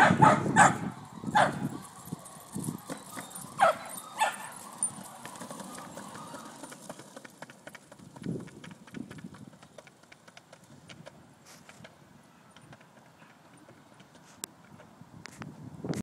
Ha ha ha!